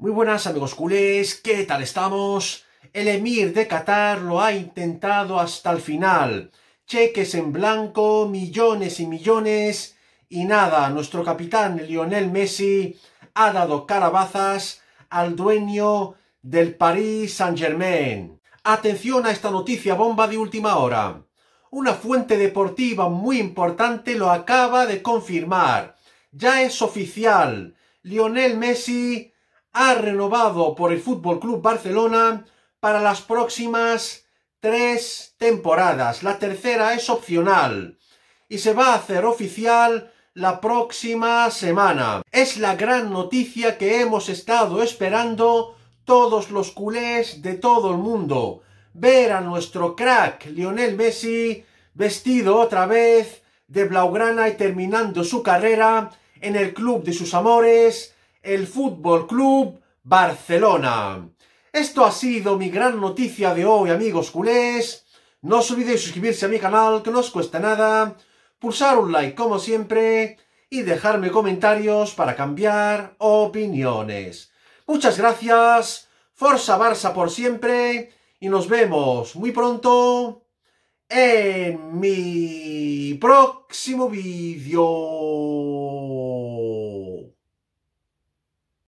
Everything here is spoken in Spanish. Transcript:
Muy buenas amigos culés, ¿qué tal estamos? El emir de Qatar lo ha intentado hasta el final. Cheques en blanco, millones y millones. Y nada, nuestro capitán Lionel Messi ha dado carabazas al dueño del Paris Saint-Germain. Atención a esta noticia bomba de última hora. Una fuente deportiva muy importante lo acaba de confirmar. Ya es oficial. Lionel Messi ha renovado por el Fútbol Club Barcelona para las próximas tres temporadas. La tercera es opcional y se va a hacer oficial la próxima semana. Es la gran noticia que hemos estado esperando todos los culés de todo el mundo. Ver a nuestro crack Lionel Messi vestido otra vez de blaugrana y terminando su carrera en el club de sus amores, el Fútbol Club Barcelona. Esto ha sido mi gran noticia de hoy, amigos culés. No os olvidéis suscribirse a mi canal, que no os cuesta nada, pulsar un like como siempre y dejarme comentarios para cambiar opiniones. Muchas gracias, Forza Barça por siempre y nos vemos muy pronto en mi próximo vídeo.